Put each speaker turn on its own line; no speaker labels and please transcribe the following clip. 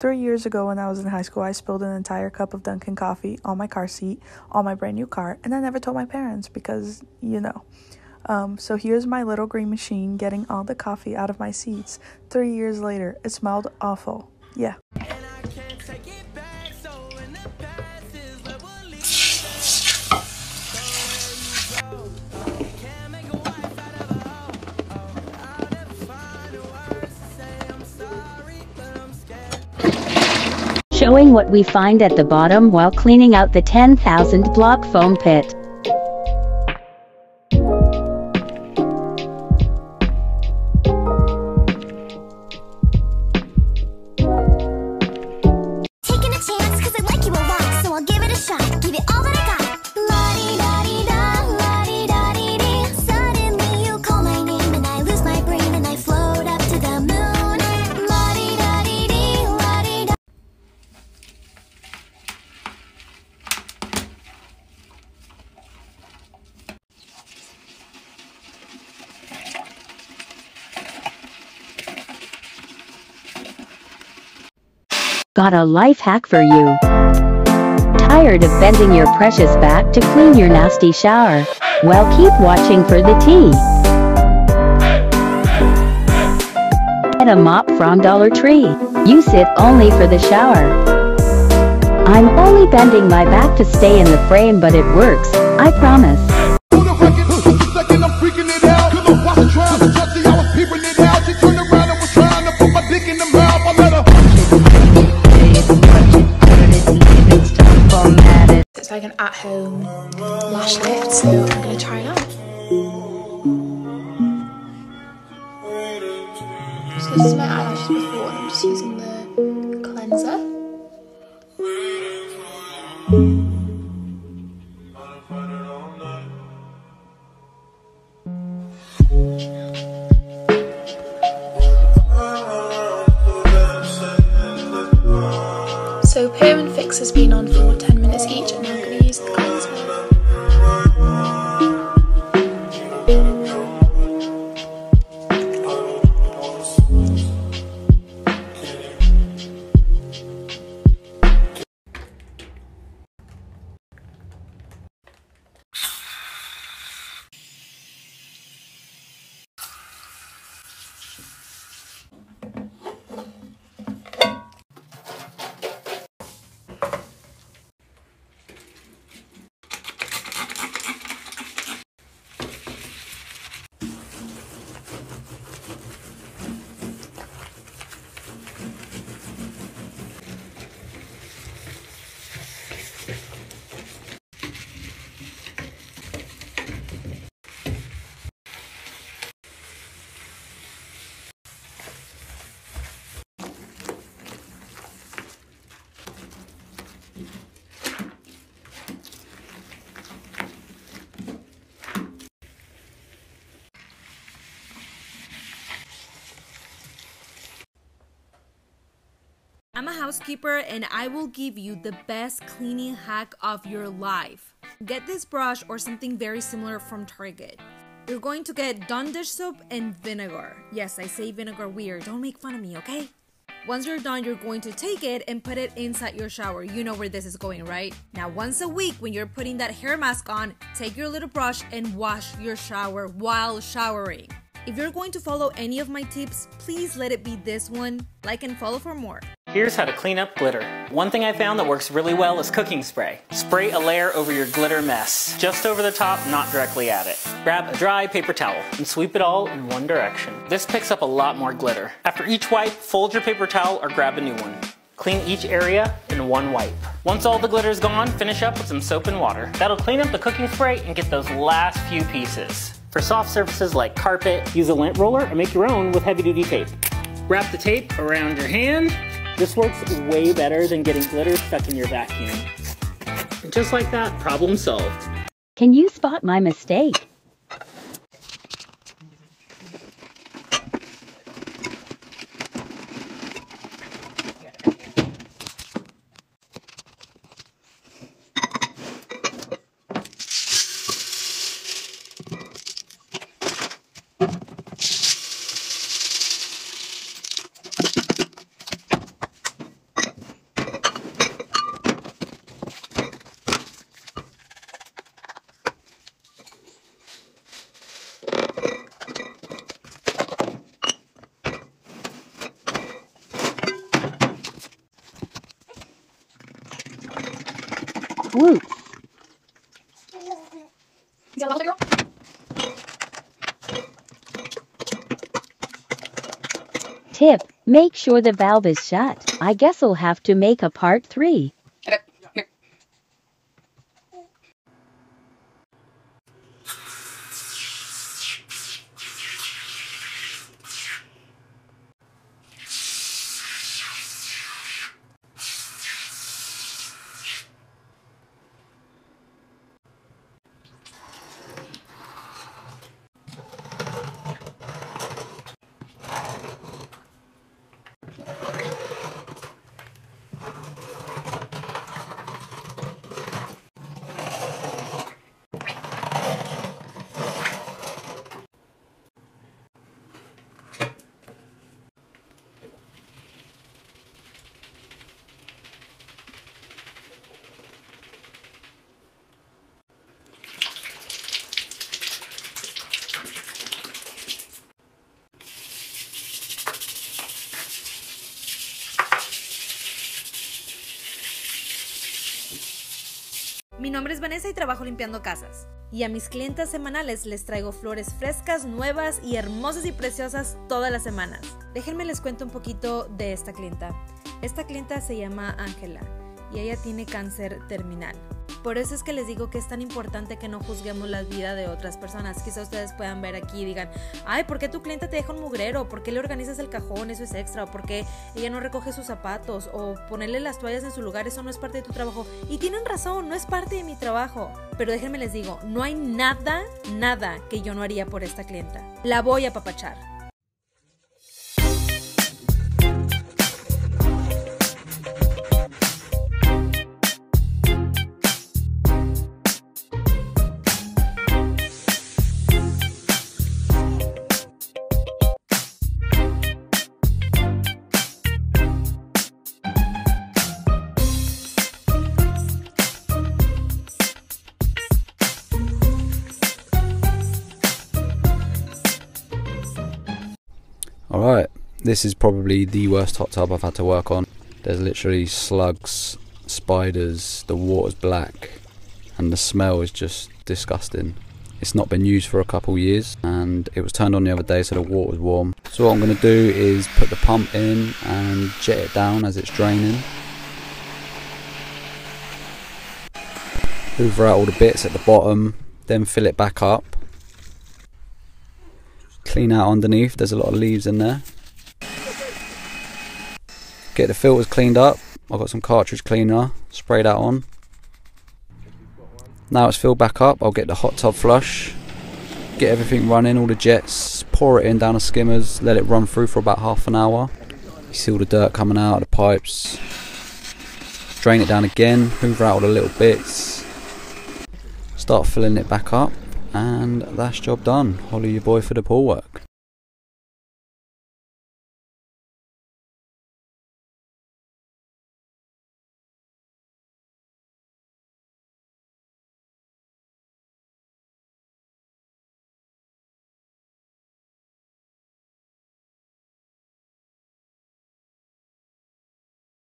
Three years ago, when I was in high school, I spilled an entire cup of Dunkin' coffee on my car seat on my brand new car, and I never told my parents because, you know. Um, so here's my little green machine getting all the coffee out of my seats. Three years later, it smelled awful. Yeah.
Showing what we find at the bottom while cleaning out the 10,000 block foam pit.
Got
a life hack for you. Tired of bending your precious back to clean your nasty shower? Well keep watching for the tea. Get a mop from Dollar Tree. Use it only for the shower. I'm only bending my back to stay in the frame but it works, I promise.
An at-home lash lift, so I'm going to try it out. So this is my eyelashes before, and I'm just using the cleanser. So and Fix has been on for 10 minutes each, I'm
a housekeeper and I will give you the best cleaning hack of your life. Get this brush or something very similar from Target. You're going to get Dawn dish soap and vinegar. Yes, I say vinegar weird. Don't make fun of me, okay? Once you're done, you're going to take it and put it inside your shower. You know where this is going, right? Now, once a week, when you're putting that hair mask on, take your little brush and wash your shower while showering. If you're going to follow any of my tips, please let it be this one. Like and follow for more.
Here's how to clean up glitter. One thing I found that works really well is cooking spray. Spray a layer over your glitter mess, just over the top, not directly at it. Grab a dry paper towel and sweep it all in one direction. This picks up a lot more glitter. After each wipe, fold your paper towel or grab a new one. Clean each area in one wipe. Once all the glitter's gone, finish up with some soap and water. That'll clean up the cooking spray and get those last few pieces. For soft surfaces like carpet, use a lint roller or make your own with heavy duty tape. Wrap the tape around your hand. This works way better than getting glitter stuck in your vacuum. Just like that, problem solved.
Can you spot my mistake? Tip, make sure the valve is shut. I guess I'll have to make a part 3.
Mi nombre es Vanessa y trabajo limpiando casas. Y a mis clientas semanales les traigo flores frescas, nuevas y hermosas y preciosas todas las semanas. Déjenme les cuento un poquito de esta clienta. Esta clienta se llama Ángela y ella tiene cáncer terminal. Por eso es que les digo que es tan importante que no juzguemos la vida de otras personas. Quizá ustedes puedan ver aquí y digan, ay, ¿por qué tu clienta te deja un mugrero? ¿Por qué le organizas el cajón? Eso es extra. ¿O por qué ella no recoge sus zapatos? ¿O ponerle las toallas en su lugar? Eso no es parte de tu trabajo. Y tienen razón, no es parte de mi trabajo. Pero déjenme les digo, no hay nada, nada que yo no haría por esta clienta. La voy a papachar.
Alright, this is probably the worst hot tub I've had to work on. There's literally slugs, spiders, the water's black, and the smell is just disgusting. It's not been used for a couple years and it was turned on the other day so the water was warm. So what I'm going to do is put the pump in and jet it down as it's draining. Hoover out all the bits at the bottom, then fill it back up clean out underneath. There's a lot of leaves in there. Get the filters cleaned up. I've got some cartridge cleaner. Spray that on. Now it's filled back up. I'll get the hot tub flush. Get everything running all the jets. Pour it in down the skimmers. Let it run through for about half an hour. You see all the dirt coming out of the pipes. Drain it down again. Hoover out all the little bits. Start filling it back up and that's job done. Holly your boy for the pool work.